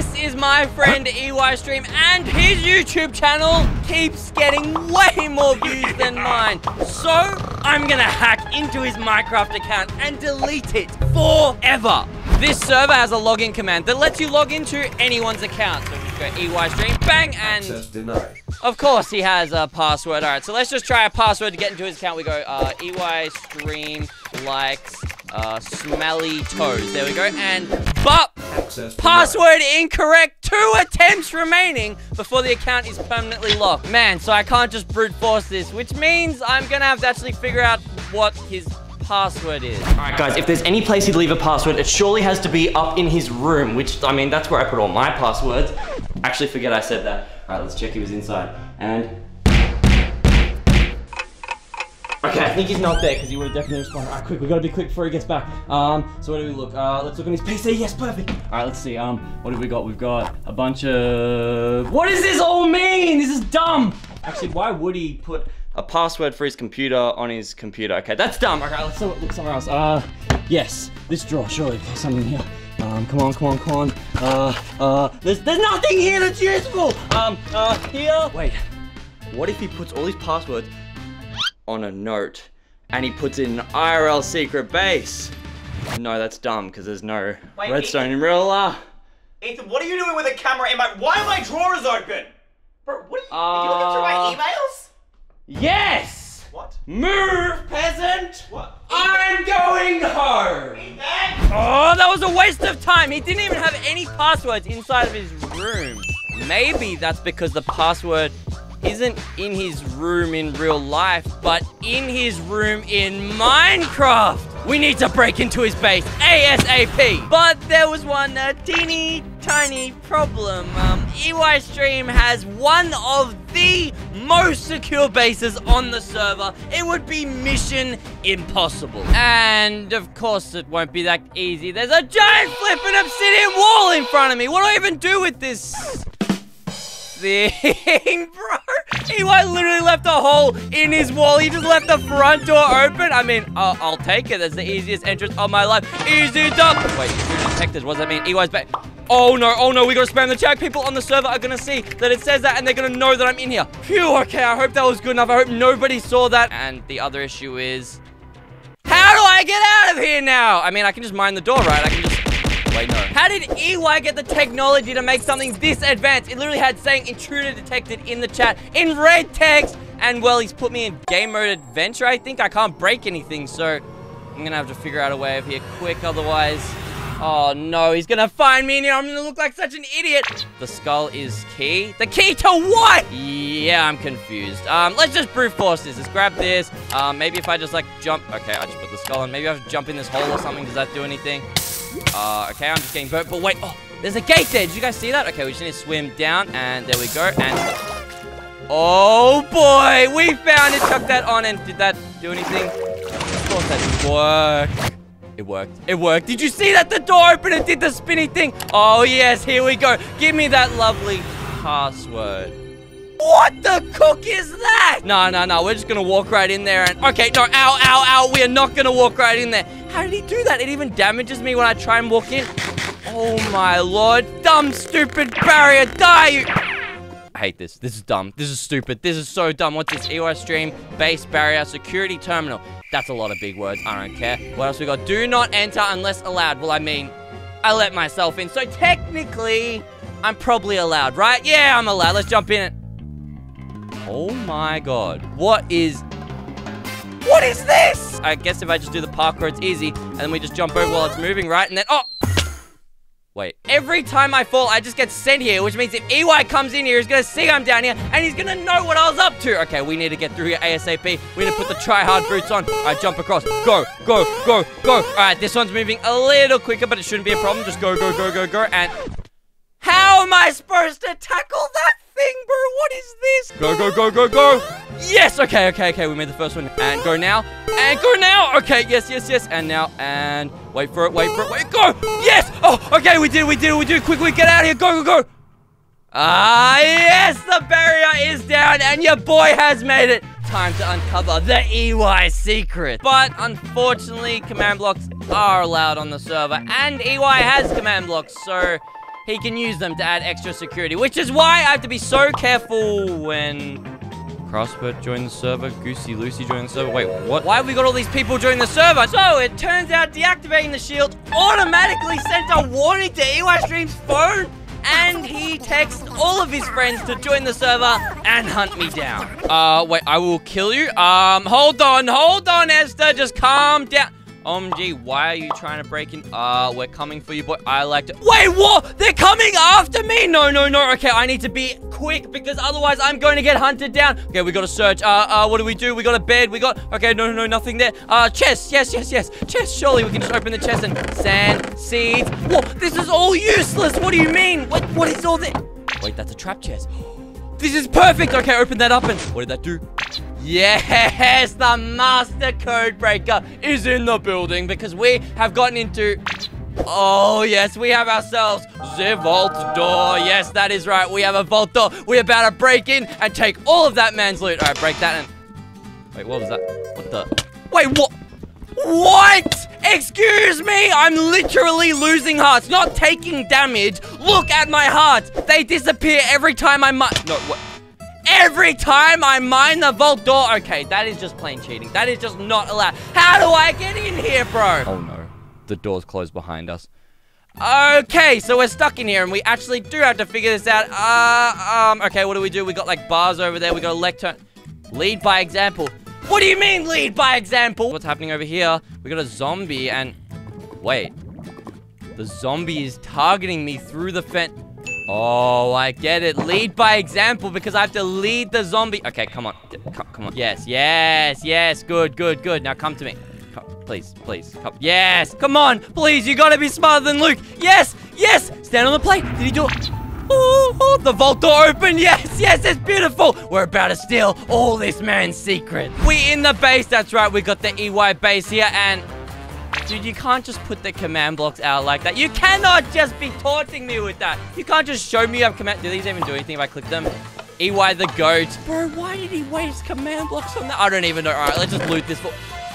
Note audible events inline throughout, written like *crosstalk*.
This is my friend Eystreem, and his YouTube channel keeps getting way more views than mine. So, I'm gonna hack into his Minecraft account and delete it forever. This server has a login command that lets you log into anyone's account. So we just go Eystreem, bang, and Access denied. of course, he has a password. All right, so let's just try a password to get into his account. We go uh, Eystreem likes uh, smelly toes. There we go. And but Access denied. password incorrect. Two attempts remaining before the account is permanently locked. Man, so I can't just brute force this, which means I'm gonna have to actually figure out what his password is. All right, guys, if there's any place he'd leave a password, it surely has to be up in his room, which, I mean, that's where I put all my passwords. Actually, forget I said that. All right, let's check he was inside. And... Okay, I think he's not there because he would have definitely responded. All right, quick, we gotta be quick before he gets back. Um, so what do we look? Uh, let's look on his PC. Yes, perfect. All right, let's see. Um, what have we got? We've got a bunch of. What does this all mean? This is dumb. Actually, why would he put a password for his computer on his computer? Okay, that's dumb. Okay, let's look somewhere else. Uh, yes, this drawer. Surely there's something here. Um, come on, come on, come on. Uh, uh, there's there's nothing here that's useful. Um, uh, here. Wait, what if he puts all his passwords on a note and he puts it in an IRL secret base? No, that's dumb because there's no Wait, redstone in real life. Ethan, what are you doing with a camera in my? Why are my drawers open? Bro, what are you? are you looking through Uh, my emails? Yes! What? Move, peasant! What? I'm going home! Ethan? Oh, that was a waste of time. He didn't even have any passwords inside of his room. Maybe that's because the password isn't in his room in real life, but in his room in Minecraft. We need to break into his base ASAP. But there was one teeny tiny problem. Um, Eystreem has one of the most secure bases on the server. It would be mission impossible. And of course, it won't be that easy. There's a giant flipping obsidian wall in front of me. What do I even do with this? Thing, *laughs* bro. EY literally left a hole in his wall. He just left the front door open. I mean, I'll, I'll take it. That's the easiest entrance of my life. Easy duck. Wait, detected. What does that mean? EY's back. Oh no, oh no, we gotta spam the chat. People on the server are gonna see that it says that and they're gonna know that I'm in here. Phew, okay, I hope that was good enough. I hope nobody saw that. And the other issue is, how do I get out of here now? I mean, I can just mine the door, right? Wait, no. How did EY get the technology to make something this advanced? It literally had saying intruder detected in the chat in red text. And well, he's put me in game mode adventure, I think. I can't break anything, so I'm gonna have to figure out a way of here quick, otherwise. Oh no, he's gonna find me in here. I'm gonna look like such an idiot. The skull is key. The key to what? Yeah, I'm confused. Um, let's just brute force this. Let's grab this. Um, maybe if I just like jump. Okay, I just put the skull on. Maybe I have to jump in this hole or something. Does that do anything? Uh, okay, I'm just getting burnt. But wait, oh, there's a gate there. Did you guys see that? Okay, we just need to swim down, and there we go. And oh boy, we found it. Chuck that on, and did that do anything? Of course that didn't work. It worked. It worked. Did you see that? The door opened and did the spinny thing. Oh yes, here we go. Give me that lovely password. What the cook is that? No, no, no. We're just gonna walk right in there and okay, no, ow, ow, ow. We are not gonna walk right in there. How did he do that? It even damages me when I try and walk in. Oh my lord. Dumb, stupid barrier. Die, you. I hate this. This is dumb. This is stupid. This is so dumb. What's this? Eystreem, base barrier, security terminal. That's a lot of big words. I don't care. What else we got? Do not enter unless allowed. Well, I mean, I let myself in. So technically, I'm probably allowed, right? Yeah, I'm allowed. Let's jump in. Oh my god. What is... What is this? I guess if I just do the parkour, it's easy. And then we just jump over while it's moving, right? And then... Oh! Wait. Every time I fall, I just get sent here, which means if EY comes in here, he's gonna see I'm down here, and he's gonna know what I was up to. Okay, we need to get through here ASAP. We need to put the try-hard boots on. All right, jump across. Go, go, go, go. All right, this one's moving a little quicker, but it shouldn't be a problem. Just go, go, go, go, go, and... How am I supposed to tackle that thing, bro? What is this? Go, go, go, go, go. Yes, okay, okay, okay. We made the first one. And go now. And go now. Okay, yes, yes, yes. And now, and wait for it, wait for it, wait, go. Yes. Oh, okay, we did it, we did it, we did it. Quickly, get out of here. Go, go, go. Ah, yes, the barrier is down, and your boy has made it. Time to uncover the EY secret. But unfortunately, command blocks are allowed on the server, and EY has command blocks, so he can use them to add extra security, which is why I have to be so careful when Crossbird joined the server. Goosey Lucy joined the server. Wait, what? Why have we got all these people joining the server? So, it turns out deactivating the shield automatically sent a warning to Eystreem's phone and he texts all of his friends to join the server and hunt me down. Uh, wait, I will kill you. Um, hold on, hold on, Esther. Just calm down. OMG, why are you trying to break in? Uh, we're coming for you, boy. I like to- Wait, what? They're coming after me? No, no, no. Okay, I need to be quick because otherwise I'm going to get hunted down. Okay, we got to search. Uh, uh, what do we do? We got a bed. We got- Okay, no, no, no, nothing there. Uh, chest. Yes, yes, yes. Chest. Surely we can just open the chest and sand, seeds. Whoa, this is all useless. What do you mean? What, what is all this? Wait, that's a trap chest. *gasps* This is perfect. Okay, open that up and what did that do? Yes, the master code breaker is in the building because we have gotten into... Oh, yes, we have ourselves the vault door. Yes, that is right. We have a vault door. We're about to break in and take all of that man's loot. All right, break that and... Wait, what was that? What the... Wait, what? What? Excuse me? I'm literally losing hearts, not taking damage. Look at my hearts. They disappear every time I. No, what? Every time I mine the vault door. Okay, that is just plain cheating. That is just not allowed. How do I get in here, bro? Oh, no. The door's closed behind us. Okay, so we're stuck in here, and we actually do have to figure this out. Uh, um, okay, what do we do? We got, like, bars over there. We got a lectern. Lead by example. What do you mean lead by example? What's happening over here? We got a zombie and... Wait. The zombie is targeting me through the fence. Oh, I get it. Lead by example because I have to lead the zombie. Okay, come on. Come, come on. Yes, yes, yes. Good, good, good. Now come to me. Come, please, please. Come. Yes. Come on. Please, you gotta be smarter than Luke. Yes, yes. Stand on the plate. Did he do it? Oh, oh, the vault door open. Yes, yes, it's beautiful. We're about to steal all this man's secret. We in the base. That's right. We got the EY base here and... Dude, you can't just put the command blocks out like that. You cannot just be taunting me with that. You can't just show me have command... Do these even do anything if I click them? EY the goat. Bro, why did he waste command blocks on that? I don't even know. All right, let's just loot this.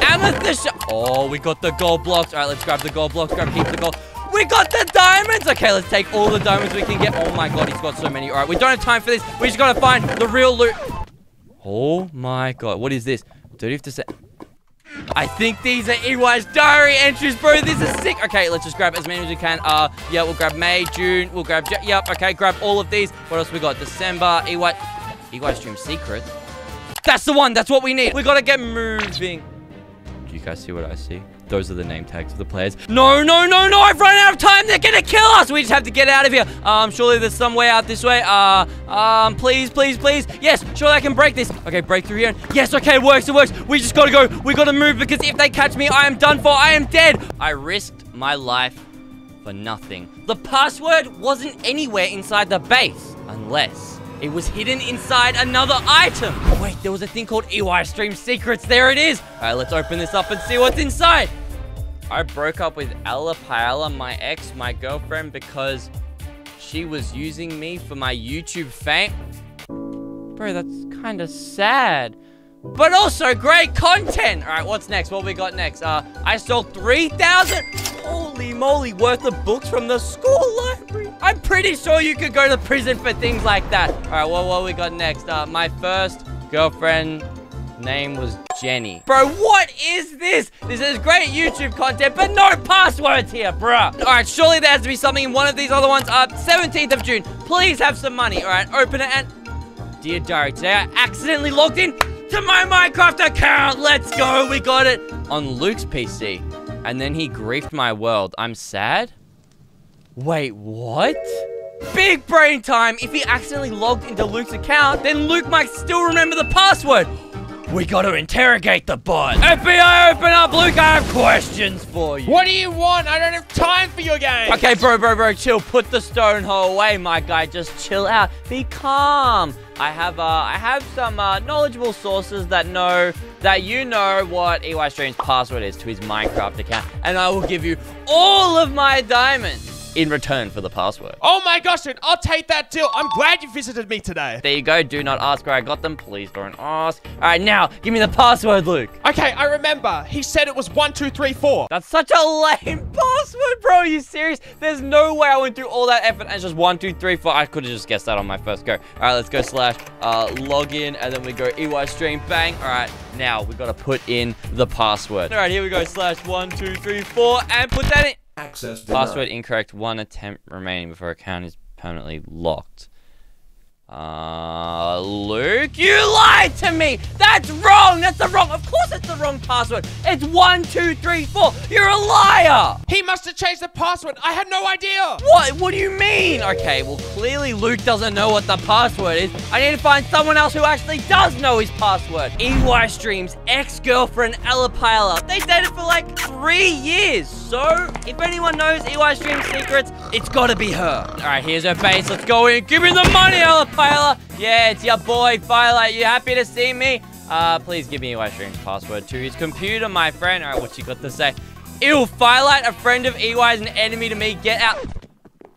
Amethyst... Oh, we got the gold blocks. All right, let's grab the gold blocks. Grab keep the gold... We got the diamonds! Okay, let's take all the diamonds we can get. Oh my god, he's got so many. All right, we don't have time for this. We just gotta find the real loot. Oh my god, what is this? 30%. I think these are EY's diary entries, bro. This is sick. Okay, let's just grab as many as we can. Uh, yeah, we'll grab May, June. We'll grab... Yep, okay, grab all of these. What else we got? December, EY... EY Dream Secret. That's the one. That's what we need. We gotta get moving. You guys see what I see? Those are the name tags of the players. No, no, no, no, I've run out of time. They're gonna kill us. We just have to get out of here. Um, surely there's some way out this way. Uh, um, please, please, please. Yes, surely I can break this. Okay, break through here. Yes, okay, it works, it works. We just gotta go. We gotta move because if they catch me, I am done for. I am dead. I risked my life for nothing. The password wasn't anywhere inside the base unless it was hidden inside another item. Wait, there was a thing called Eystreem Secrets. There it is. All right, let's open this up and see what's inside. I broke up with Ella Paella, my ex, my girlfriend, because she was using me for my YouTube fame. Bro, that's kind of sad. But also great content. All right, what's next? What we got next? Uh, I stole 3,000. Holy moly, worth of books from the school library. I'm pretty sure you could go to prison for things like that. All right, well, what we got next? Uh, my first girlfriend name was Jenny. Bro, what is this? This is great YouTube content, but no passwords here, bruh. All right, surely there has to be something in one of these other ones. Uh, 17th of June. Please have some money. All right, open it and... Dear Diary, today I accidentally logged in to my Minecraft account. Let's go. We got it on Luke's PC. And then he griefed my world. I'm sad? Wait, what? Big brain time! If he accidentally logged into Luke's account, then Luke might still remember the password. We gotta interrogate the bot. FBI, open up, Luke. I have questions for you. What do you want? I don't have time for your game. Okay, bro, bro, bro, chill. Put the stone hole away, my guy. Just chill out. Be calm. I have, uh, I have some uh, knowledgeable sources that know that you know what Eystreem's password is to his Minecraft account, and I will give you all of my diamonds in return for the password. Oh my gosh, dude, I'll take that deal. I'm glad you visited me today. There you go. Do not ask where I got them. Please don't ask. All right, now, give me the password, Luke. Okay, I remember. He said it was one, two, three, four. That's such a lame *laughs* password, bro. Are you serious? There's no way I went through all that effort and it's just one, two, three, four. I could have just guessed that on my first go. All right, let's go slash uh, login, and then we go Eystreem, bang. All right, now we got to put in the password. All right, here we go, slash one, two, three, four, and put that in. Access denied. Password incorrect. One attempt remaining before account is permanently locked. Uh, Luke, you lied to me! That's wrong! That's the wrong- Of course it's the wrong password! It's one, two, three, four! You're a liar! He must have changed the password. I had no idea. What? What do you mean? Okay, well, clearly Luke doesn't know what the password is. I need to find someone else who actually does know his password. Eystreem's ex-girlfriend, Ella Pila. They dated for like three years. So, if anyone knows Eystreem's secrets, it's gotta be her. All right, here's her base. Let's go in. Give me the money, Ella Pila. Yeah, it's your boy, Firelight. You happy to see me? Uh, please give me Stream's password to his computer, my friend. All right, what you got to say? Ew, Firelight, a friend of EY is an enemy to me. Get out.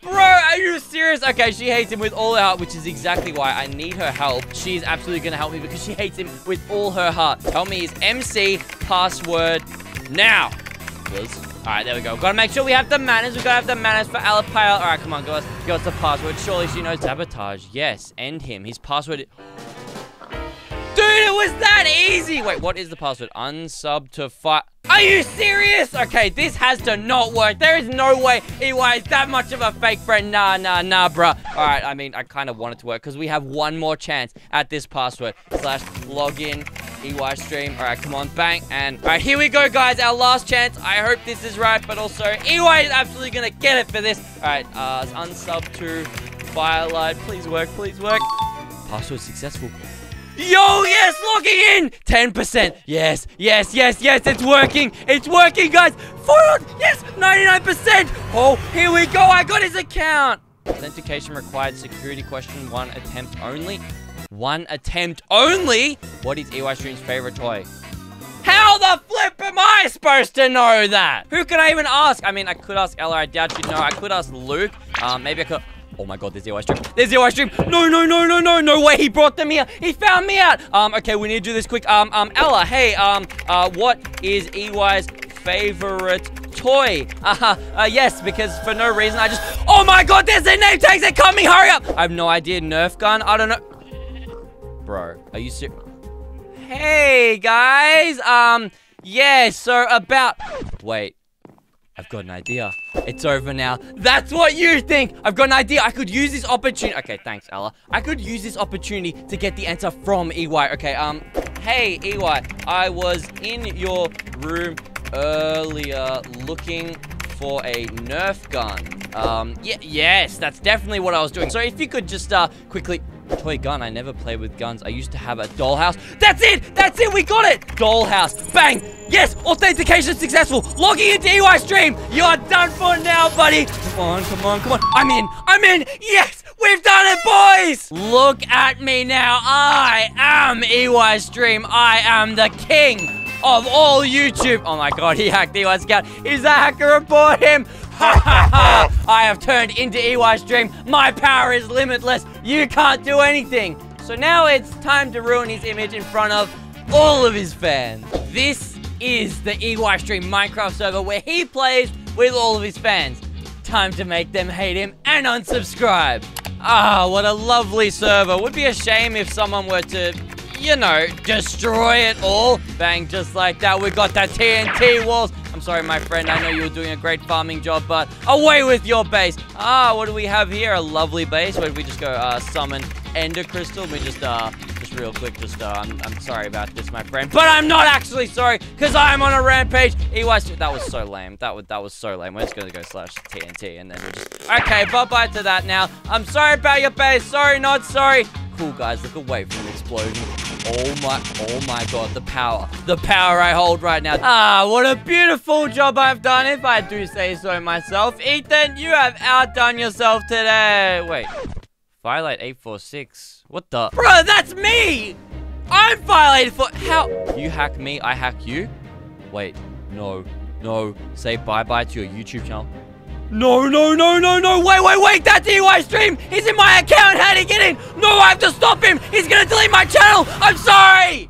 Bro, are you serious? Okay, she hates him with all her heart, which is exactly why I need her help. She's absolutely gonna help me because she hates him with all her heart. Tell me his MC password now. Was. Alright, there we go. Gotta make sure we have the manners. We gotta have the manners for Alapale. Alright, come on, give us, give us the password. Surely she knows sabotage. Yes, end him. His password. Was that easy! Wait, what is the password? Unsub to fi- Are you serious? Okay, this has to not work. There is no way EY is that much of a fake friend. Nah, nah, nah, bruh. Alright, I mean, I kind of want it to work because we have one more chance at this password. Slash login Eystreem. Alright, come on, bang. And alright, here we go, guys. Our last chance. I hope this is right, but also EY is absolutely gonna get it for this. Alright, uh, unsub to Firelight. Please work, please work. Password successful. Yo, yes, logging in! 10%. Yes, yes, yes, yes, it's working. It's working, guys. Foiled. Yes, 99%. Oh, here we go. I got his account. Authentication required. Security question. One attempt only. One attempt only? What is Eystreem's favorite toy? How the flip am I supposed to know that? Who can I even ask? I mean, I could ask Ella. I doubt she'd know. I could ask Luke. Um, maybe I could... Oh my god, there's the Eystreem. There's the Eystreem. No, no, no, no, no, no way. He brought them here. He found me out. Um, okay, we need to do this quick. Um, um, Ella, hey, um, uh, what is EY's favorite toy? Uh, uh, yes, because for no reason I just... Oh my god, there's their name tags. They're coming. Hurry up. I have no idea. Nerf gun. I don't know. Bro, are you serious? Hey, guys. Um, yeah, so about... Wait. I've got an idea. It's over now. That's what you think. I've got an idea. I could use this opportunity. Okay, thanks, Ella. I could use this opportunity to get the answer from EY. Okay, um, hey, EY. I was in your room earlier looking for a Nerf gun. Um, yeah, yes, that's definitely what I was doing. So if you could just, uh, quickly... Toy gun. I never played with guns. I used to have a dollhouse. That's it! That's it! We got it! Dollhouse. Bang! Yes! Authentication successful! Logging into Eystreem! You are done for now, buddy! Come on, come on, come on. I'm in! I'm in! Yes! We've done it, boys! Look at me now. I am Eystreem. I am the king of all YouTube. Oh my god, he hacked EY's account. He's a hacker, report him! Ha ha ha! Have turned into Eystreem. My power is limitless. You can't do anything. So now it's time to ruin his image in front of all of his fans. This is the Eystreem Minecraft server where he plays with all of his fans. Time to make them hate him and unsubscribe. Ah, what a lovely server. Would be a shame if someone were to you know, destroy it all. Bang, just like that. We got that TNT walls. I'm sorry, my friend. I know you were doing a great farming job, but away with your base. Ah, what do we have here? A lovely base. Where we just go uh, summon Ender Crystal? We just, uh, just real quick, just, uh, I'm, I'm sorry about this, my friend. But I'm not actually sorry, because I'm on a rampage. EY, that was so lame. That was, that was so lame. We're just going to go slash TNT, and then we'll just... Okay, bye-bye to that now. I'm sorry about your base. Sorry, not sorry. Cool, guys. Look away from an explosion. Oh my, oh my god, the power. The power I hold right now. Ah, what a beautiful job I've done, if I do say so myself. Ethan, you have outdone yourself today. Wait, Firelight 846. What the? Bro, that's me! I'm Firelight for- How? You hack me, I hack you? Wait, no, no. Say bye-bye to your YouTube channel. No, no, no, no, no. Wait, wait, wait. That's Eystreem. He's in my account. How did he get in? No, I have to stop him. He's to delete my channel. I'm sorry.